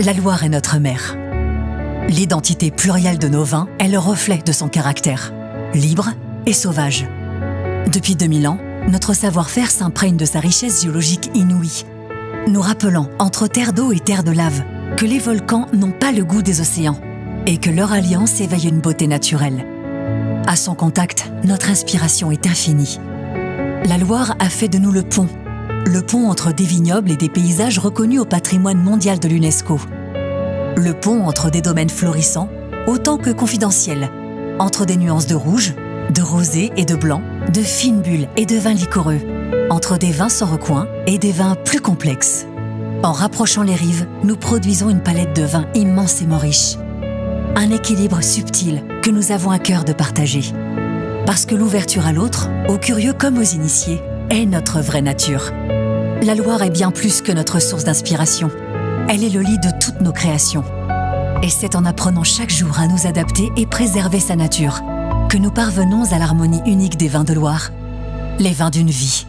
La Loire est notre mère. L'identité plurielle de nos vins est le reflet de son caractère, libre et sauvage. Depuis 2000 ans, notre savoir-faire s'imprègne de sa richesse géologique inouïe, nous rappelant, entre terre d'eau et terre de lave, que les volcans n'ont pas le goût des océans et que leur alliance éveille une beauté naturelle. À son contact, notre inspiration est infinie. La Loire a fait de nous le pont, le pont entre des vignobles et des paysages reconnus au patrimoine mondial de l'UNESCO. Le pont entre des domaines florissants, autant que confidentiels, entre des nuances de rouge, de rosé et de blanc, de fines bulles et de vins liquoreux, entre des vins sans recoin et des vins plus complexes. En rapprochant les rives, nous produisons une palette de vins immensément riche. Un équilibre subtil que nous avons à cœur de partager. Parce que l'ouverture à l'autre, aux curieux comme aux initiés, est notre vraie nature. La Loire est bien plus que notre source d'inspiration. Elle est le lit de toutes nos créations. Et c'est en apprenant chaque jour à nous adapter et préserver sa nature que nous parvenons à l'harmonie unique des vins de Loire, les vins d'une vie.